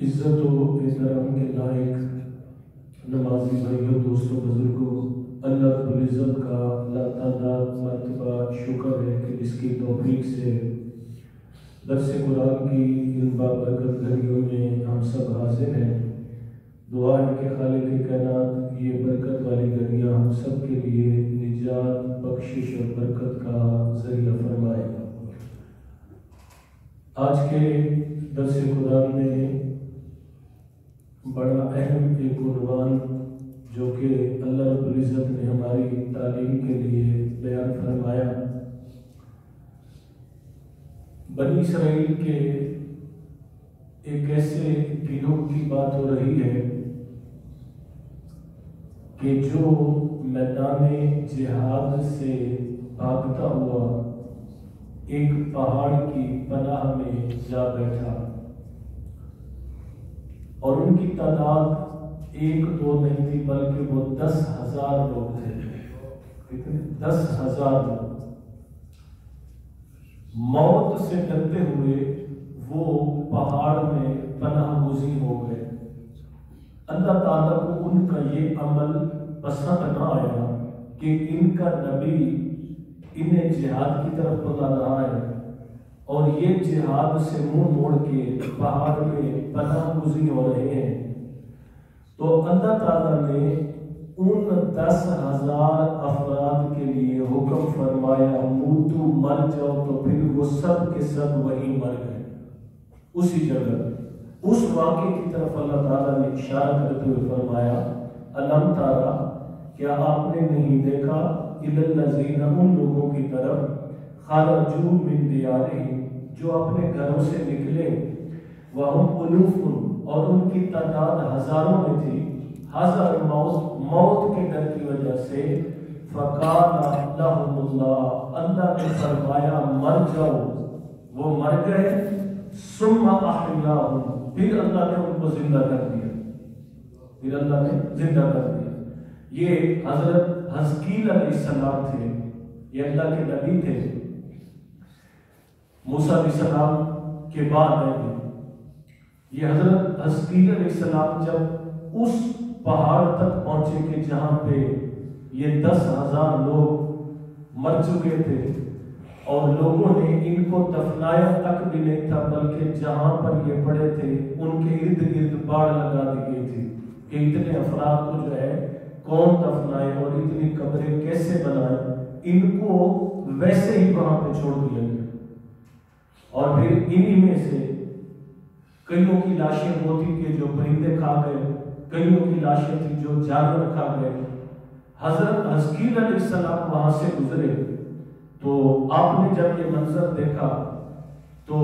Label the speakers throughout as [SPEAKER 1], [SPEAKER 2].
[SPEAKER 1] इज्जत व एहतराम के लायक नमाजी भाइयों दोस्तों बुजुर्गों अल्लाह रब्बुल इज़्ज़त का लातादाद मर्तबा शुक्र है कि इसकी तौफीक से दरस कुरान की इन बाबरकत घड़ियों में हम सब हाजिर हैं दुआ है कि खालिक कायनात, ये बरकत वाली घड़ियाँ हम सब के लिए निजात, बख्शिश और बरकत का ज़रिया फरमाए। आज के दरस कुरान में बड़ा अहम एक उनवान जो कि अल्लाह रब्बुल इज़्ज़त ने हमारी तालीम के लिए बयान फरमाया। बनी इसराइल के एक ऐसे गिरोह की बात हो रही है कि जो मैदान जिहाद से भागता हुआ एक पहाड़ की पनाह में जा बैठा और उनकी तादाद एक दो नहीं थी, बल्कि वो दस हज़ार लोग थे। दस हज़ार लोग। मौत से डरते हुए वो पहाड़ में पनाह गुजी हो गए। अल्लाह ताला को उनका ये अमल पसंद ना आया कि इनका नबी इन्हें जिहाद की तरफ़ बुला रहा है और ये जिहाद से मुँह मोड़ के पहाड़ में पनाह गुजी हो रहे हैं। तो अल्लाह ताला ने उन दस हज़ार अफराद के लिए हुक्म फरमाया, मुतु मर जाओ तो फिर वो सब के सब वही मर गए। उसी जगह। उस वाक्य की तरफ़ अल्लाह ताला ने इशारा करते हुए फरमाया, अलम तारा, क्या आपने नहीं देखा? इलल्लजीना उन लोगों की तरफ़ खारजू मिन दियारिहिम, जो अपने घरों से निकले। वह और उनकी तादाद हज़ारों में थी। हज़ार मौत मौत के डर की वजह से अल्लाह ने फरमाया, मर जाओ। वो मर गए। फिर अल्लाह ने उनको ज़िंदा कर दिया फिर अल्लाह ने ज़िंदा कर दिया। ये हज़रत हजकील अलैहिस्सलाम थे ये अल्लाह के नबी थे मूसा अलैहिस्सलाम के बाद आए। ये हज़रत हजकील अलैहिस्सलाम जब उस पहाड़ तक पहुँचे कि जहाँ पे ये दस हज़ार लोग मर चुके थे और लोगों ने इनको दफनाया तक भी नहीं था, बल्कि जहाँ पर ये पड़े थे, उनके इर्द गिर्द बाढ़ लगा दी गई थी। कि इतने अफराद को जो है, कौन दफनाए और इतनी कब्रें कैसे बनाए, इनको वैसे ही वहाँ पे छोड़ दिया गया। और फिर इन्हीं में से कईयों की लाशें वो थी कि जो परिंदे खा गए, कईयों की लाशें थी जो जानवर खा गए। हज़रत अलैहिस्सलाम वहाँ से गुजरे। तो आपने जब ये मंजर देखा तो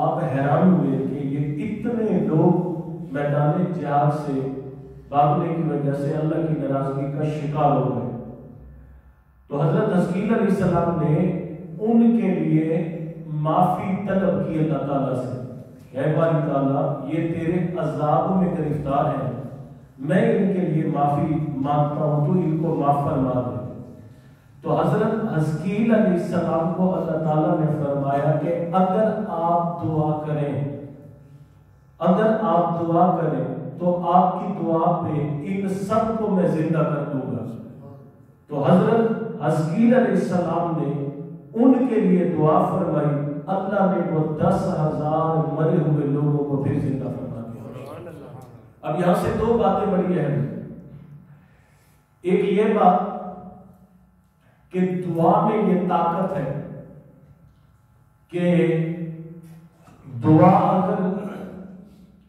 [SPEAKER 1] आप हैरान हुए कि ये इतने लोग मैदान जिहाद से भागने की वजह से अल्लाह की नाराज़गी का शिकार हो गए। तो हज़रत हजकील अलैहिस्सलाम ने उनके लिए माफ़ी तलब की अल्लाह ताला से। ताला, ये तेरे अजाब में गिरफ़्तार है। मैं इनके लिए माफ़ी माँगता हूँ तो इनको माफ़ फरमा दे। तो हज़रत हजकील सलाम को अल्लाह ताला ने फरमाया कि अगर आप दुआ करें, अगर आप दुआ करें तो आपकी दुआ पे इन सबको मैं ज़िंदा कर दूँगा। तो हज़रत हजकील सलाम ने उनके लिए दुआ फरमाई, अल्लाह ने वो दस हज़ार मरे हुए लोगों को फिर ज़िंदा फरमा दिया। अब यहाँ से दो बातें बड़ी अहम एक ये बात कि दुआ में ये ताकत है कि दुआ अगर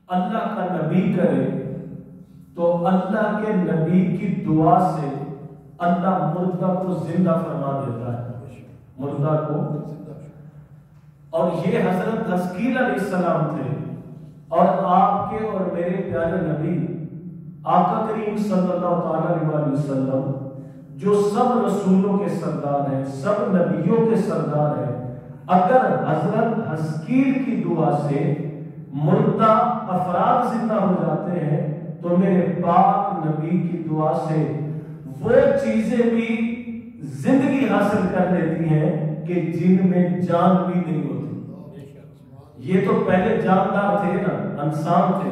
[SPEAKER 1] अल्लाह का नबी करे तो अल्लाह के नबी की दुआ से अल्लाह मुर्दा को ज़िंदा फरमा देता है। मुर्दा को और ये हज़रत हस्कील सलाम थे। और आपके और मेरे प्यारे नबी, आका करीम सल्लल्लाहु अलैहि वसल्लम जो सब रसूलों के सरदार हैं, सब नबियों के सरदार हैं, अगर हज़रत हस्कील की दुआ से मुर्दा अफराद ज़िंदा हो जाते हैं तो मेरे पाक नबी की दुआ से वो चीज़ें भी ज़िंदगी हासिल कर लेती हैं कि जिनमें जान भी नहीं होती। ये तो पहले जानदार थे ना इंसान थे।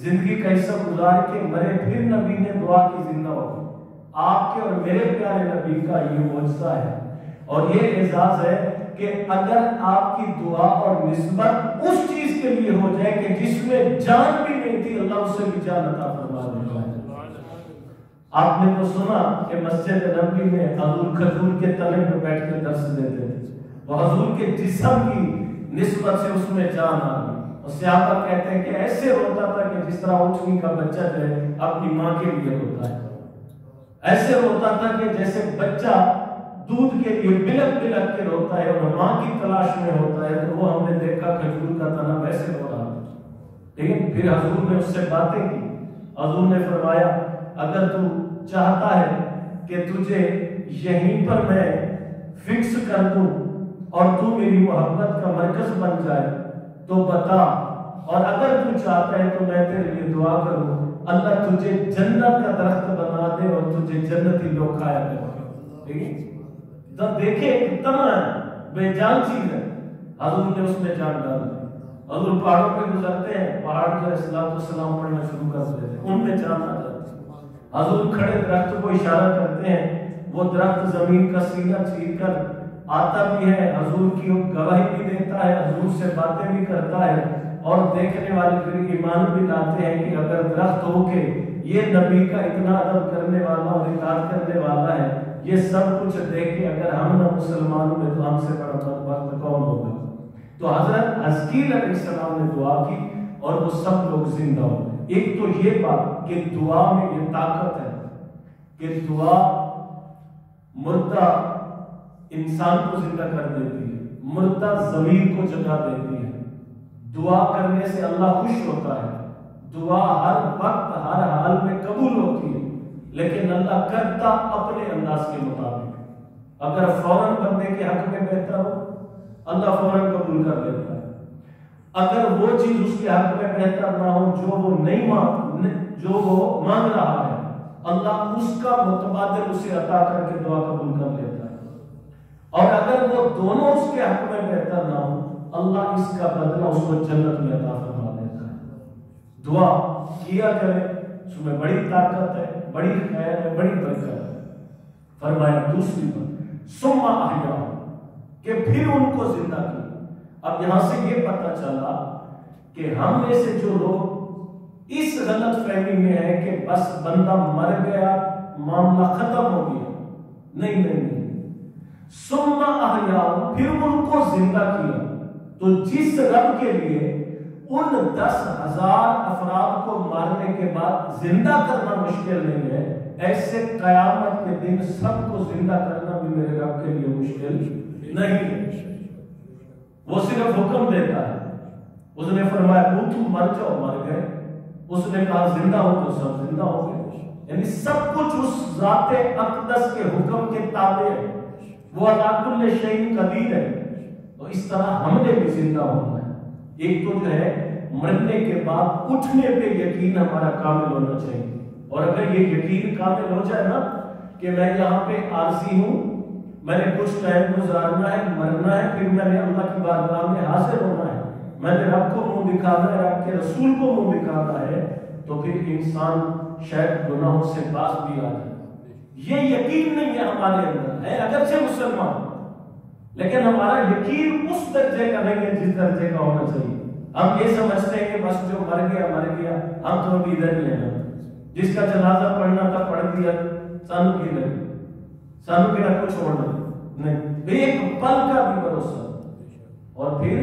[SPEAKER 1] ज़िंदगी कैसा गुजार के मरे, फिर नबी ने दुआ की ज़िंदा हो। आपके और मेरे प्यारे नबी का ये मुआवजा है। और ये एजाज है कि अगर आपकी दुआ और निस्बत उस चीज़ के लिए हो जाए कि जिसमें जान भी नहीं थी, अल्लाह उससे भी जान अता फरमा देता है आपने तो सुना कि मस्जिद नबी में हजूर खजूर के तले पर बैठ के दर्श देते थे। वो हजूर के जिस्म की निस्बत से उसमें जान आ गई। और कहते हैं कि ऐसे होता था कि जिस तरह उठनी का बच्चा जो है, अपनी माँ के लिए होता है। ऐसे होता था कि जैसे बच्चा दूध के लिए बिलक बिलक के रोता है, और माँ की तलाश में होता है तो वो हमने देखा खजूर का तना वैसे हो रहा लेकिन फिर हजूर ने उससे बातें की। हजूर ने फरमाया, अगर तू चाहता है कि तुझे यहीं पर मैं फिक्स कर दूँ, और तू मेरी मोहब्बत का मरकज बन जाए तो बता। और अगर तू चाहता है तो मैं तेरे लिए दुआ करूँ अल्लाह तुझे जन्नत का दरख्त बना दे और तुझे जन्नती लोग खाया करे जब देखे कितना बेजान चीज़ है। हजूर ने उसमें जान डाल दी। हजूर पहाड़ों पे गुजरते हैं, पहाड़ जो इस्लाम सलाम पढ़ना शुरू कर देते हैं। उनमें जान आ जाती हजूर खड़े दरख्त को इशारा करते हैं, वो दरख्त ज़मीन का सीना चीर कर आता भी है, हजूर की गवाही भी देता है, हजूर से बातें भी करता है। और देखने वाले फिर ईमान भी लाते हैं कि अगर दरख्त हो के ये नबी का इतना अदब करने वाला और इकार करने वाला है, ये सब कुछ देख अगर हम ना मुसलमान हुए तो हमसे बड़ा वक्त कौन होगा? तो हज़रत हजकील सलाम ने दुआ की और वो सब लोग ज़िंदा हो एक तो ये बात कि दुआ में ये ताकत है कि दुआ मुर्दा इंसान को ज़िंदा कर देती है, मुर्दा ज़मीन को जगा देती है। दुआ करने से अल्लाह खुश होता है। दुआ हर वक्त, हर हाल में कबूल होती है। लेकिन अल्लाह करता अपने अंदाज के मुताबिक। अगर फ़ौरन बंदे के हक में बेहतर हो, अल्लाह फ़ौरन कबूल कर लेता है। अगर वो चीज़ उसके हक में बेहतर ना हो, जो वो नहीं मांग जो वो मांग रहा है, अल्लाह उसका मुतबादल उसे अता करके दुआ कबूल कर लेता है। और अगर वो दोनों उसके हक में बेहतर ना हो अल्लाह इसका बदला उसको जन्नत में अता फरमा देता है। दुआ किया करे उसमें बड़ी ताकत है, बड़ी खैर है, बड़ी बरकत है। फरमाया दूसरी बात, सुम्मा आया कि फिर उनको ज़िंदा किया। अब यहाँ से ये पता चला कि हम में से जो लोग इस गलत फहमी में है कि बस बंदा मर गया, मामला खत्म हो गया। नहीं नहीं नहीं। सुम्मा आया फिर उनको ज़िंदा किया। तो जिस रब के लिए उन दस हज़ार अफराद को मारने के बाद ज़िंदा करना मुश्किल नहीं है, ऐसे कयामत के दिन सबको ज़िंदा करना भी मेरे रब के लिए मुश्किल नहीं है। वो सिर्फ़ हुक्म देता है। उसने फरमाया तुम मर जाओ, मर गए। उसने कहा, ज़िंदा हो तो सब ज़िंदा हो गए। यानी सब कुछ उस जाते अकदस के हुक्म के ताबे वो अलाकुल्ल शहीन कदीर है। तो इस तरह हमने भी ज़िंदा होना है। एक तो जो है, मरने के बाद उठने पे यकीन हमारा कामिल होना चाहिए। और अगर ये यकीन कामिल हो जाए ना, कि मैं यहाँ पे आरसी हूँ, मैंने कुछ टाइम गुजारना है, मरना है, फिर मैंने अल्लाह की बारगाह में हाजिर होना है, मैंने रब को मुँह दिखाना है, रब के रसूल को मुँह दिखाना है तो फिर इंसान शायद गुनाहों से पास भी आ जाए ये यकीन नहीं है हमारे अंदर, है? अगर से मुसलमान लेकिन हमारा यकीन उस दर्जे का नहीं है जिस दर्जे का होना चाहिए। हम ये समझते हैं कि बस जो मर गया मर गया, हम तो अभी इधर ही हैं। जिसका जनाजा पढ़ना था, पढ़ दिया, सानू की लगे सानू के कुछ छोड़ना नहीं। एक पल का भी भरोसा। और फिर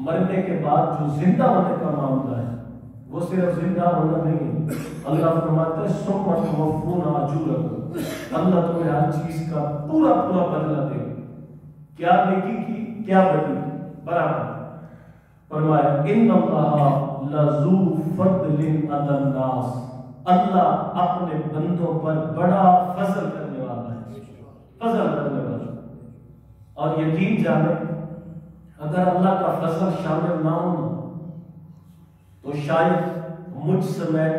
[SPEAKER 1] मरने के बाद जो ज़िंदा होने का मामला है, वो सिर्फ़ ज़िंदा होना नहीं है। अल्लाह फरमाता है सुम्मत मफून अजूरक अल्लाह तुम्हें हर चीज़ का पूरा पूरा बदला दे क्या नेकी की क्या बदली बराबर। अल्लाह अपने बंदों पर बड़ा फजल करने वाला है। फजल करने वाला। और यकीन जाने, अगर अल्लाह का फजल शामिल ना हो तो शायद मुझ समय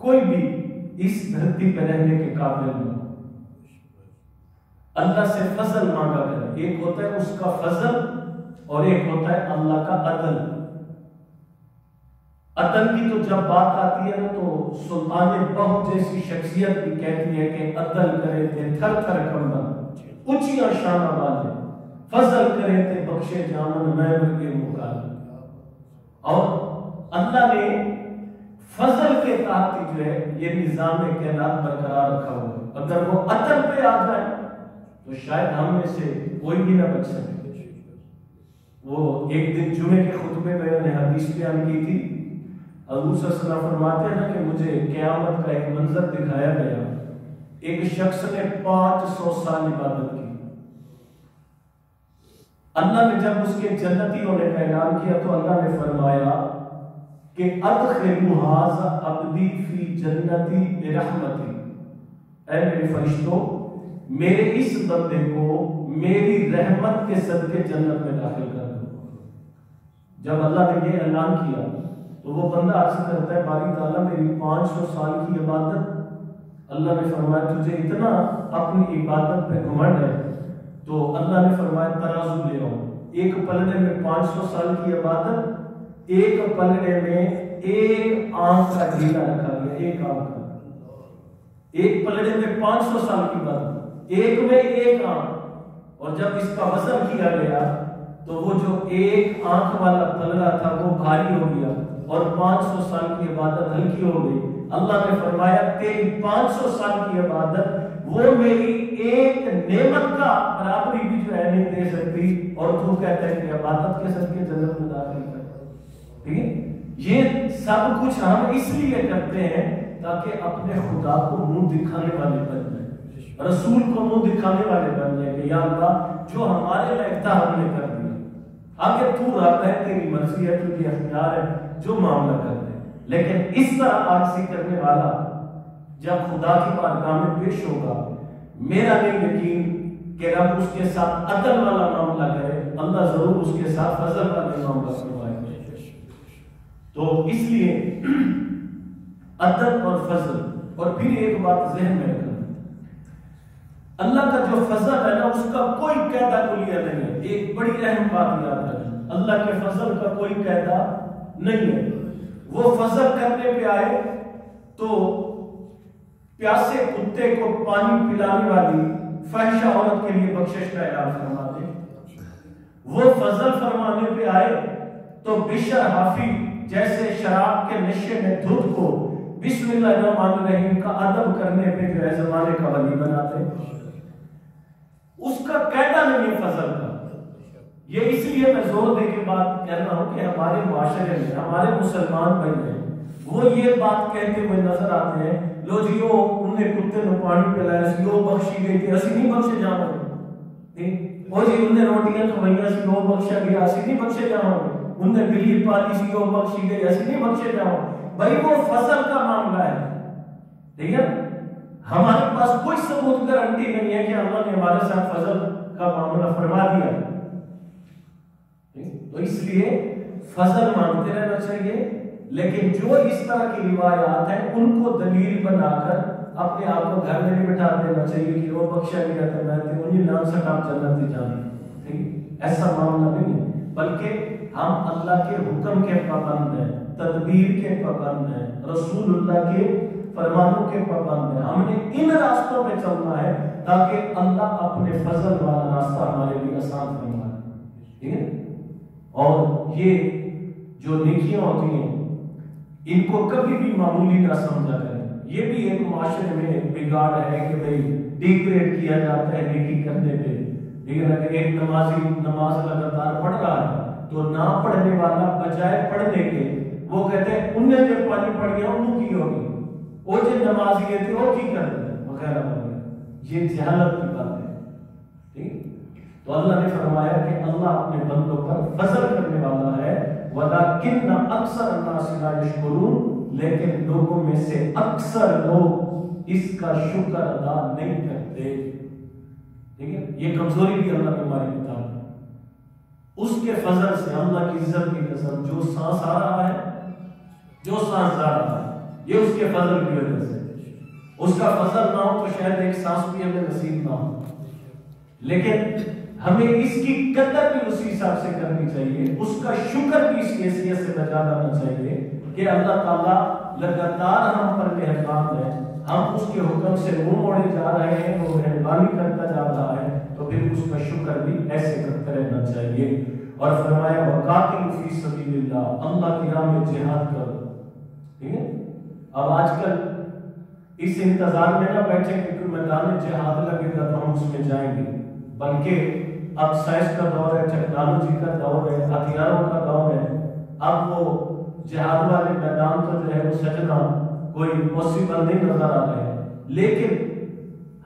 [SPEAKER 1] कोई भी इस धरती पर रहने के काबिल न अल्लाह से फ़सल मांगा करे एक होता है उसका फजल और एक होता है अल्लाह का अदल। अदल की तो जब बात आती है ना तो सुल्तान बहुत जैसी शख्सियत भी कहती है कि अदल करे थे थर थर कंबल ऊंचिया शाना वाले फजल करे थे बख्शे जामन के मुकाल और अल्लाह ने फजल के तहत जो है, ये निज़ाम कैनात बरकरार रखा हुआ अगर वो अदल पे आ जाए तो शायद हम में से कोई भी ना बच सके। वो एक दिन जुमे के खुतबे में मैंने हदीस बयान की थी। हजूर फरमाते हैं कि मुझे क्यामत का एक मंजर दिखाया गया। एक शख्स ने पाँच सौ साल इबादत की। अल्लाह ने जब उसके जन्नती होने का ऐलान किया तो अल्लाह ने फरमाया कि अदखिलुहाज अब्दी फ़ी जन्नती बिरहमती। ऐ मेरे फरिश्तों मेरे इस बंदे को मेरी रहमत के सदके जन्नत में दाखिल कर दो। जब अल्लाह ने ये ऐलान किया तो वो बंदा अर्ज़ करता है, बारी ताला, मेरी 500 साल की इबादत। अल्लाह ने फरमाया, तुझे इतना अपनी इबादत पे घमंड है तो अल्लाह ने फरमाया, तराजू ले आओ। एक पलड़े में 500 साल की इबादत, एक पलड़े में एक आँख का ढीला रखा गया, एक आँख का। एक पलड़े में 500 साल की इबादत। एक में एक आँख, और जब इसका वज़न किया गया तो वो जो एक आँख वाला पलड़ा था, वो भारी हो गया, और 500 साल की इबादत हल्की हो गई। अल्लाह ने फरमाया, तेरी 500 साल की इबादत, वो मेरी एक नेमत का बराबरी भी जो है नहीं दे सकती, और तू कहता है कि इबादत के सदके जन्नत में दाखिल कर। ठीक है? ये सब कुछ हम इसलिए करते हैं ताकि अपने खुदा को मुँह दिखाने वाले बन रसूल को मुँह दिखाने वाले बन जाए कि या अल्लाह, जो हमारे लायक था, हमने कर दिया। आगे तू रब है, तेरी मर्ज़ी है, तुझे अख्तियार है, जो मामला कर दे लेकिन इस तरह आजसी करने वाला, जब खुदा की बारगाह में पेश होगा, मेरा नहीं यकीन कि रब उसके साथ अदल वाला मामला करे, अल्लाह ज़रूर उसके साथ फजल वाले मामला करवाएगा। तो इसलिए अदल और फजल, और फिर एक बात जहन में रखना। अल्लाह का जो फजल है ना, उसका कोई कैदा कुलिया नहीं है। एक बड़ी अहम बात याद रखना अल्लाह के फजल का कोई कैदा नहीं है। वो फजल करने पे आए तो प्यासे कुत्ते को पानी पिलाने वाली फहशा औरत के लिए बख्शिश का ऐलान फरमा दे। वो फजल फरमाने पे आए तो बिशर हाफी जैसे शराब के नशे में धुत को बिस्मिल्लाह का अदब करने पे जो है जमाने का वली बनाते कहना नहीं फजल का। ये इसलिए मैं ज़ोर दे के बात कह रहा हूँ कि हमारे माशरे में, हमारे मुसलमान भाई हैं वो ये बात कहते हुए नज़र आते हैं, लो जी वो उनने कुत्ते ने पानी पिलाया सी वो बख्शी गई थी, असि नहीं बख्शे जावांगे वो जी, उनने रोटियाँ खवाइया सी वो बख्शा गया, असि नहीं बख्शे जावांगे उनने बिल्ली पाली सी वो बख्शी गई, असि नहीं बख्शे जावांगे भाई, वो फ़सल का मामला है। ठीक है? हमारे पास कोई सबूत, गारंटी नहीं है कि अल्लाह ने हमारे साथ फजल का मामला फरमा दिया। तो इसलिए फजल मांगते रहना चाहिए, लेकिन जो इस तरह की रिवायात है, उनको दलील बनाकर अपने आप को घर में बिठा देना चाहिए कि वो बख्शा गया था मैं तो उन्हीं नाम से काम जन्नत जाने ठीक? ऐसा मामला नहीं है। बल्कि हम अल्लाह के हुक्म के पाबंद हैं, तदबीर के पाबंद हैं, रसूलुल्लाह के फरमानों के पाबंद हैं। हमने इन रास्तों में चलना है ताकि अल्लाह अपने फजल वाला रास्ता हमारे लिए आसान फरमाए। ठीक है? और ये जो नेकियाँ होती हैं, इनको कभी भी मामूली ना समझा करें। ये भी एक माशरे में बिगाड़ है कि भाई डिग्रेड किया जाता है नेकी करने पे। लेकिन अगर एक नमाजी, नमाज़ लगातार पढ़ रहा है तो ना पढ़ने वाला बजाय पढ़ने के, वो कहते हैं, उनने जब पानी पढ़ गया उन्हों की होगी। वो जो नमाजी है थे वो की कर रहे वगैरह वगैरह ये जहालत की बात है। ठीक? तो अल्लाह ने फरमाया कि अल्लाह अपने बंदों पर फजल करने वाला है। वलाकिन अक्सर अन्नास यशकुरून, लेकिन लोगों में से अक्सर लोग इसका शुक्र अदा नहीं करते। ठीक है ये कमज़ोरी भी अल्लाह की हमारी बता उसके फजल से अल्लाह की इज़्ज़त की कसम, जो सांस आ रहा है, जो सांस आ रहा है, ये उसके फजल की वजह से। उसका फ़सल ना हो तो शायद एक सांस भी हमें नसीब ना हो। लेकिन हमें इसकी कदर भी उसी हिसाब से करनी चाहिए। उसका शुक्र भी इस हैसियत से बजा लाना चाहिए कि अल्लाह ताला लगातार हम पर मेहरबान है। हम उसके हुक्म से मुँह मोड़े जा रहे हैं, वो मेहरबानी करता जा रहा है तो फिर उसका शुक्र भी ऐसे करते रहना चाहिए। और फरमाया, वकातिल फ़ी सबीलिल्लाह अल्लाह की राह में जिहाद करो। ठीक है? अब आजकल इस इंतज़ार में ना बैठे कि मैदान जिहाद लगेगा तो हम उसमें जाएँगे। बल्कि अब साइंस का दौर है, टेक्नोलॉजी का दौर है, हथियारों का दौर है। अब वो जिहाद वाले मैदान तो जो है, वो सजना कोई पॉसिबल नहीं नज़र आ रहे हैं। लेकिन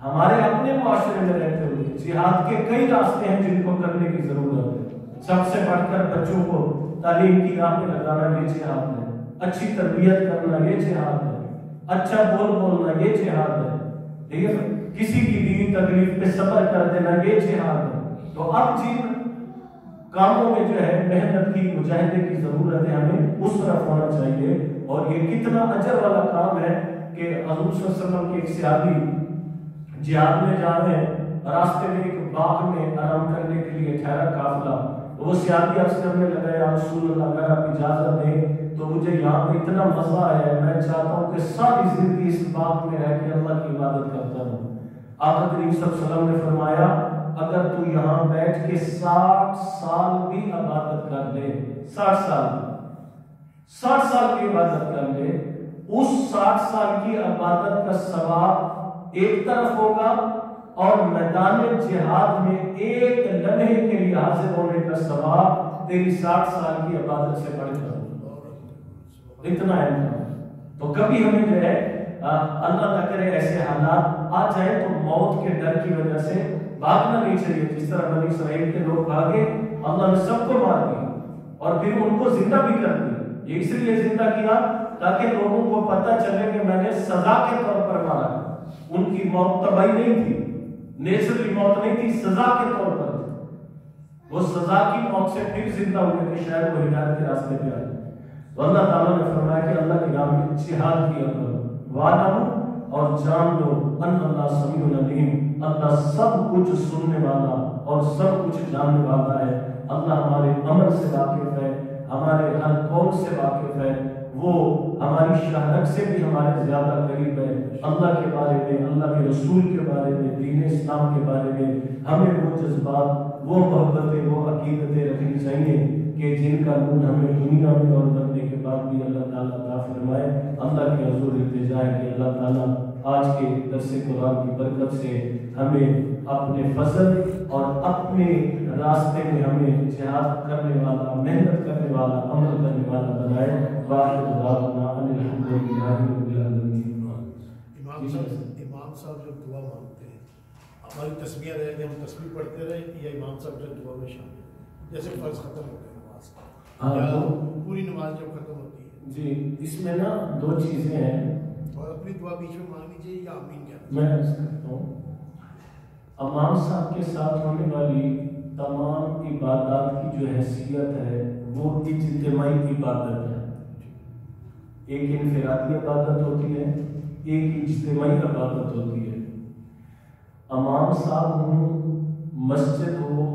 [SPEAKER 1] हमारे अपने मुआशरे में रहते हुए जिहाद के कई रास्ते हैं जिनको करने की ज़रूरत है। सबसे बढ़कर बच्चों को तालीम की राह में लगाना ये जिहाद है। अच्छी तरबियत करना ये जिहाद है। अच्छा बोल बोलना ये जिहाद है ठीक है? किसी की दी तकलीफ़ पे सबर कर देना ये जिहाद है तो अब जिन कामों में जो है, मेहनत की, मुजाहिदे की ज़रूरत है हमें उस तरफ़ होना चाहिए। और ये कितना अजर वाला काम है कि हजूर की एक सियादी जिहाद में जा रहे हैं, रास्ते में एक बाग में आराम करने के लिए ठहरा काफिला। वो सियादी अर्ज़ करने लगा या रसूल अगर आप इजाज़त दें तो मुझे यहाँ पे इतना मज़ा आया मैं चाहता हूँ कि सारी ज़िंदगी इस बाग में रह के अल्लाह की इबादत करता हूँ आका करीम ने फरमाया, अगर तू यहाँ बैठ के साठ साल भी इबादत कर ले, साठ साल साठ साल की इबादत कर ले, उस साठ साल की इबादत का सवाब एक तरफ़ होगा और मैदान जिहाद में एक लम्हे के लिए हाजिर होने का सवाब तेरी साठ साल की इबादत से बढ़कर इतना है तो कभी हमें जो है अल्लाह न करे ऐसे हालात। आ जाए तो मौत के डर की वजह से भागना नहीं चाहिए। जिस तरह बनी इसराइल के लोग भागे, अल्लाह ने सबको मार दिया और फिर उनको ज़िंदा भी कर दिया। ये इसलिए ज़िंदा किया ताकि लोगों को पता चले कि मैंने सजा के तौर पर मारा। उनकी मौत तबाही नहीं थी। नेचुरली मौत नहीं थी, सजा के तौर पर वो सजा की मौत से फिर ज़िंदा हुए कि शायद वो हिदायत के रास्ते पे आए। अल्लाह ताला ने फरमाया कि अल्लाह की राह में जिहाद किया करो वालम और जान लो अन अल्लाह समीउल अलीम। अल्लाह सब कुछ सुनने वाला और सब कुछ जानने वाला है। अल्लाह हमारे अमल से वाकिफ है, हमारे हर कौल से वाकिफ है। वो हमारी शहादत से भी हमारे ज़्यादा करीब है। अल्लाह के बारे में, अल्लाह के रसूल के बारे में, दीन इस्लाम के बारे में हमें वो जज्बात, वो मोहब्बतें, वो अकीदतें रखनी चाहिए कि जिनका नून हमें दुनिया में और मरने के बाद भी अल्लाह ताला फरमाए। अल्लाह के हजूर इल्तिजा है कि अल्लाह ताला आज के दरस कुरान की बरकत से हमें अपने फ़सल और अपने रास्ते में हमें जिहाद करने वाला मेहनत करने वाला अमल करने वाला बनाए।
[SPEAKER 2] इमाम साहब जब दुआ मांगते हैं हमारी तस्वीर रहे हम तस्वीर पढ़ते रहे या इमाम साहब जब दुआ में शामिल जैसे फ़र्ज़ खत्म हो नमाज़
[SPEAKER 1] हाँ,
[SPEAKER 2] या
[SPEAKER 1] तो-
[SPEAKER 2] पूरी नमाज़ जब खत्म होती है।
[SPEAKER 1] जी इसमें ना दो चीज़ें हैं।
[SPEAKER 2] अपनी दुआ बीच में मांग लीजिए या आमीन क्या
[SPEAKER 1] मैं अर्ज़ करता हूँ। अमाम साहब के साथ होने वाली तमाम इबादत की जो हैसियत है, वो इज्तमाही इबादत है। एक इनफरादी इबादत होती है, एक इज्तमाही इबादत होती है। अमाम साहब हो, मस्जिद हो,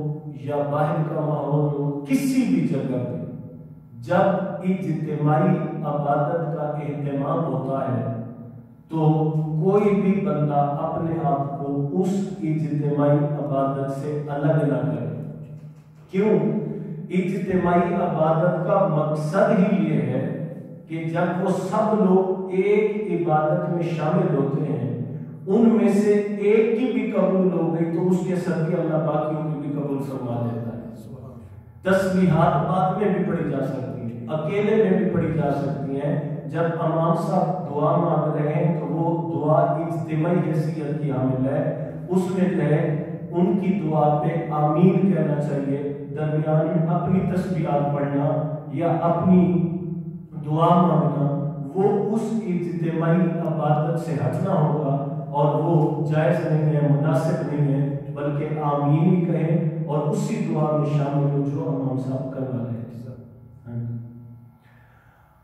[SPEAKER 1] या बाहर का माहौल हो, किसी भी जगह पे, जब इज्तमाही इबादत का एहतमाम होता है तो कोई भी बंदा अपने आप को उस इज्तिमाई इबादत से अलग ना करे। क्यों? इज्तिमाई इबादत का मकसद ही ये है कि जब वो सब लोग एक इबादत में शामिल होते हैं उनमें से एक की भी कबूल हो गई तो उसके सदके अल्लाह बाकियों की भी कबूल फरमा देता है। तस्बीहात बाद में भी पढ़ी जा सकती है अकेले में भी पढ़ी जा सकती हैं जब अमाम साहब दुआ मांग रहे हैं तो वो दुआ इज्तिमाई हैसियत की हामिल है। उसमें जो उनकी दुआ पे आमीन कहना चाहिए। दरमियान में अपनी तस्बीहात पढ़ना या अपनी दुआ मांगना, वो उस इज्तिमाई इबादत से हटना होगा और वो जायज़ नहीं है, मुनासिब नहीं है, बल्कि आमीन ही कहें और उसी दुआ में शामिल हो जो अमाम साहब करवा रहे हैं।